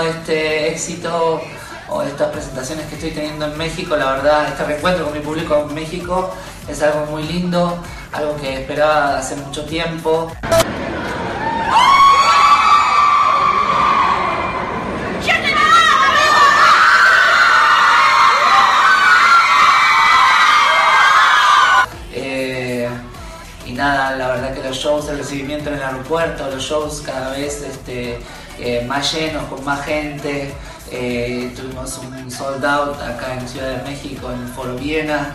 este éxito o estas presentaciones que estoy teniendo en México, la verdad, este reencuentro con mi público en México es algo muy lindo, algo que esperaba hace mucho tiempo. Eh, y nada, la verdad que los shows, el recibimiento en el aeropuerto, los shows cada vez este, eh, más llenos, con más gente. Eh, tuvimos un sold out acá en Ciudad de México, en el Foro Viena.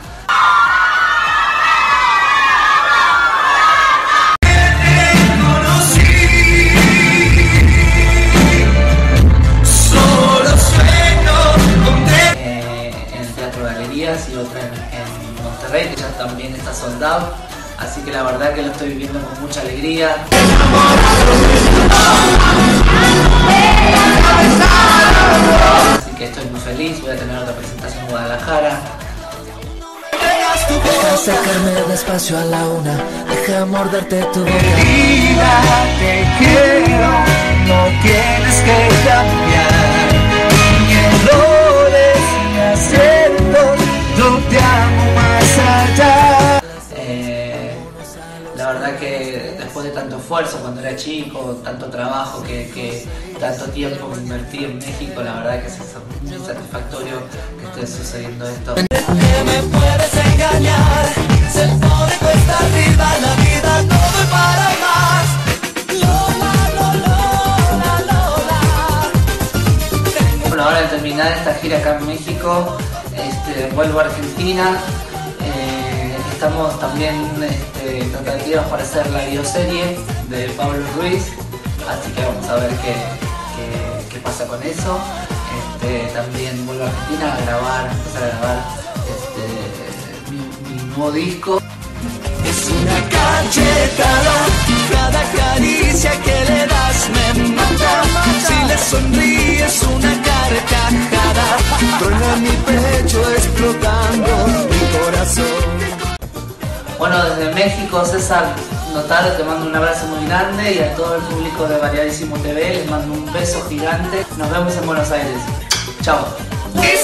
Eh, y otra en, en Monterrey, que ya también está sold out. Así que la verdad que lo estoy viviendo con mucha alegría. Así que estoy muy feliz, voy a tener otra presentación en Guadalajara. Deja acercarme despacio a la una, deja morderte tu boca. La verdad que después de tanto esfuerzo cuando era chico, tanto trabajo, que, que tanto tiempo que invertí en México, la verdad que es muy satisfactorio que esté sucediendo esto. me puedes engañar, se pone cuesta arriba la vida, todo es para más. Lola, Lola, Lola, Lola. Bueno, ahora al terminar esta gira acá en México, este, vuelvo a Argentina. Estamos también este, en tratativas para hacer la bioserie de Pablo Ruiz, así que vamos a ver qué, qué- pasa con eso. Este, también vuelvo a Argentina a grabar, empezar a grabar este, mi, mi nuevo disco. Es una cachetada, Bueno, desde México, César Notaro, te mando un abrazo muy grande y a todo el público de Variadísimo TV les mando un beso gigante. Nos vemos en Buenos Aires. Chao. Y